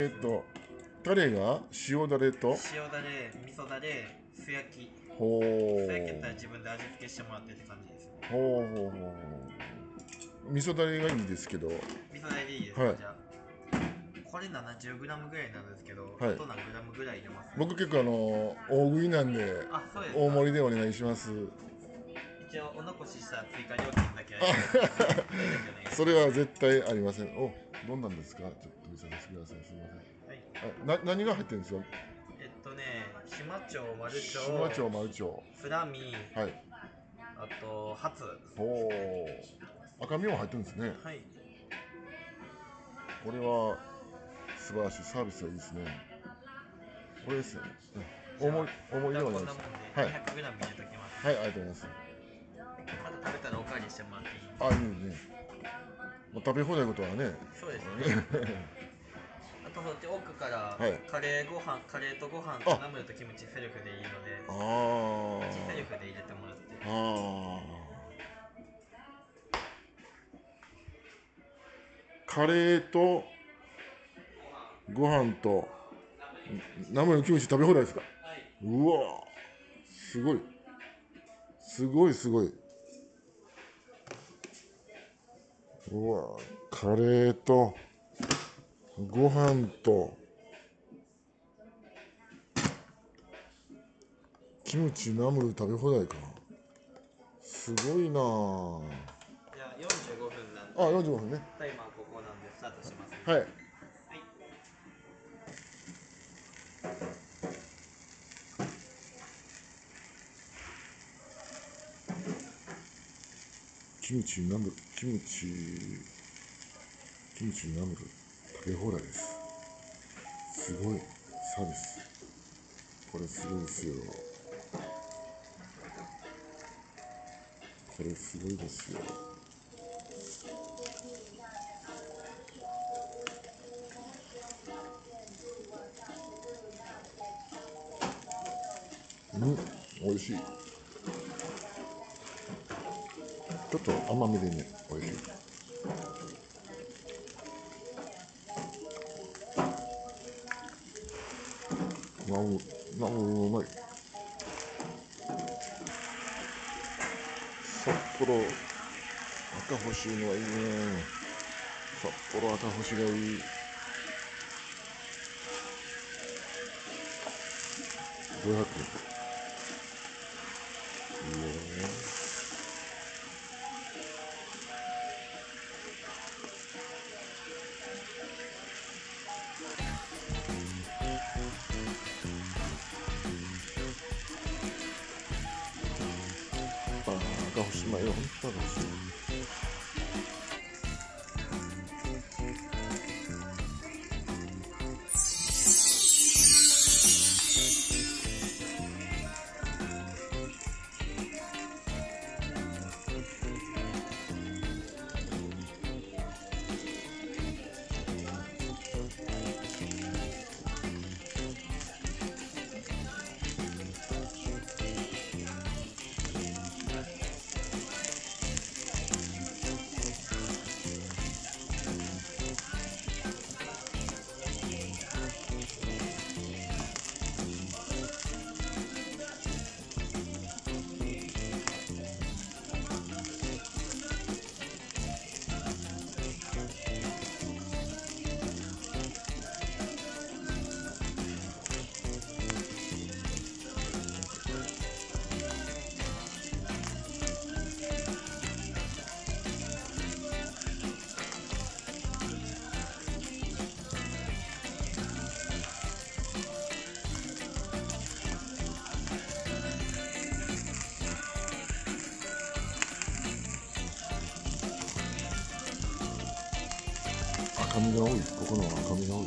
えっとタレが塩だれと？塩だれ、味噌だれ、素焼き。ほう。素焼きやったら自分で味付けしてもらってって感じですね。ほうほうほう味噌だれがいいですけど。味噌だれでいいですか、はい。じゃあ。これ 70g ぐらいなんですけど、はい。あと何グラムぐらい入れます。僕結構あの大食いなんであ、そうですか。大盛りでお願いします。一応お残しした追加料金だけ それは絶対ありません。おどんなんですか？ちょっと見せてください。すみません。はい。あな何が入ってるんですか？えっとね、島町、丸町、島町丸町。フラミ、はい。あと、初。ほう赤身も入ってるんですね。はい。これは素晴らしい。サービスがいいですね。これですよねうん大盛り大盛りでお願いしますはい。200g 入れときます。はいありがとうございます。あと食べたらおかわりしてもらっていいあいいねまあ食べ放題のことはね。そうですね。あとそっち奥から、はい。カレーご飯、カレーとご飯あ。とナムルとキムチセルフでいいので、あセルフで入れてもらって。ああカレーとご飯と生のキムチ食べ放題ですか？うわすごい。すごいすごいうわカレーとご飯とキムチナムル食べ放題か。すごいなあ。じゃあ45分なんで、あ45分ね。タイマーここなんでスタートします、ね。はいキムチナムルキムチキムチナムル食べ放題です。すごいサービスこれすごいですよ。これすごいですよ。うん美味しい。ちょっと甘めでねおいしい。なるなるうまい。札幌赤星のはいいね。札幌赤星がいい。500円。赤身が多いここの赤身が多い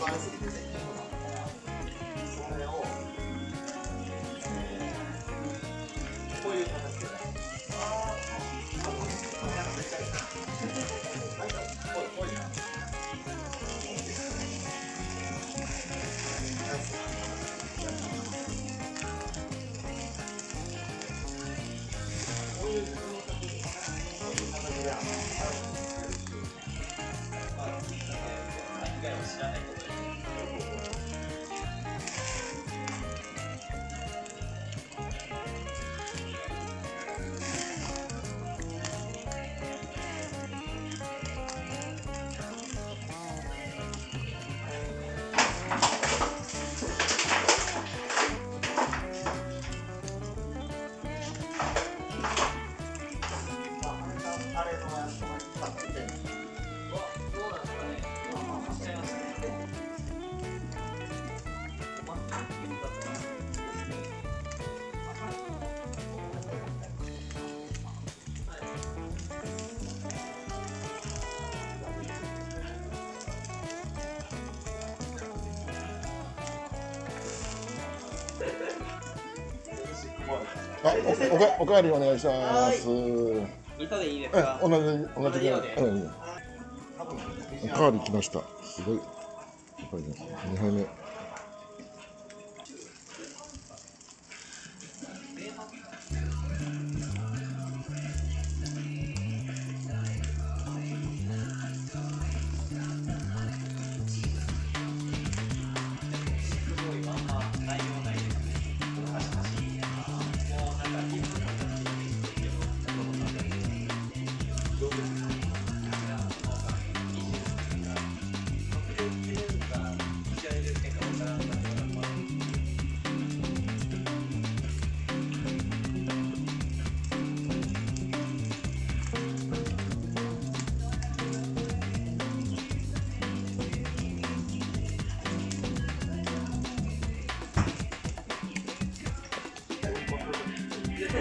抓自己的每一はい、おかおかわりお願いします。糸でいいですか？同じ同じぐらい。おかわり来ました。すごい。やっぱりね、二杯目。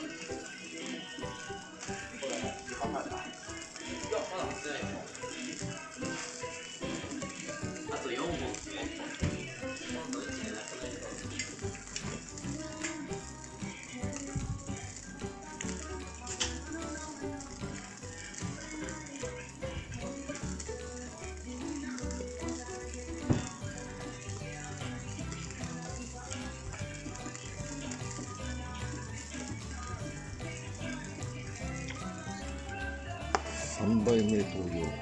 Música 因多都